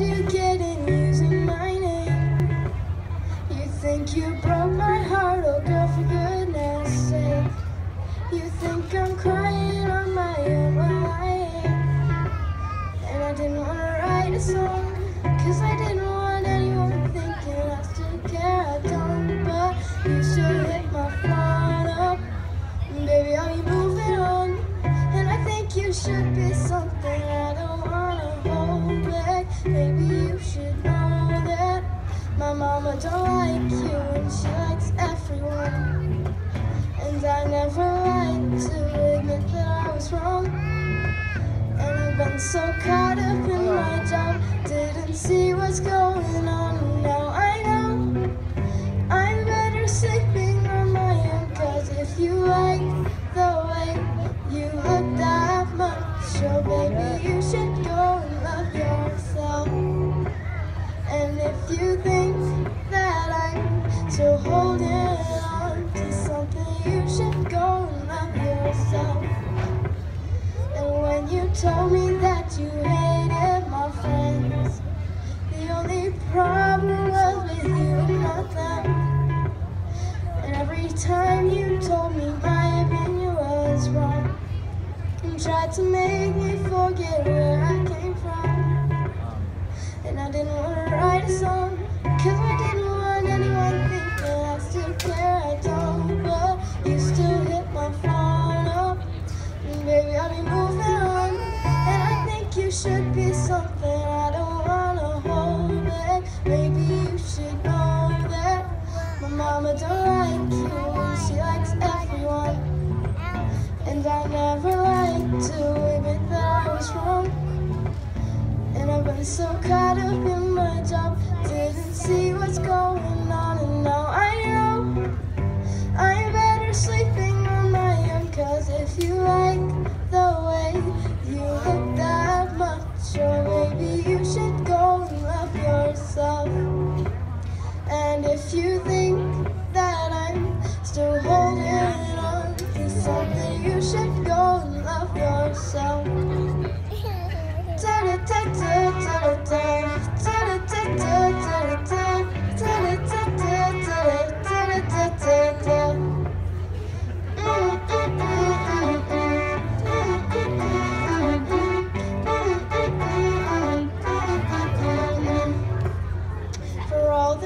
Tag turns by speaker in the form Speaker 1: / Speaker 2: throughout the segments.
Speaker 1: you get in using my name? You think you broke my heart, oh girl, for goodness sake. You think I'm crying on my own, well I ain't. And I didn't wanna write a song, cause I didn't want anyone thinking I still care, I don't. But you should hit my phone up, baby, I'll be moving on. And I think you should be something my mama don't like you and she likes everyone. And I never like to admit that I was wrong. And I've been so caught up in my job, didn't see what's going on. Now told me that you hated my friends, the only problem was with you, not them. And every time you told me my opinion was wrong, and tried to make me forget where I came from. And I didn't want to write a song, cause I didn't you should be something I don't wanna hold back. Maybe you should know that my mama don't like you, she likes everyone. And I never if you think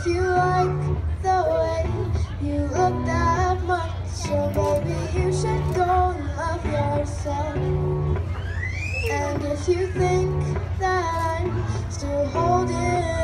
Speaker 1: if you like the way you look that much, oh baby, you should go and love yourself. And if you think that I'm still holding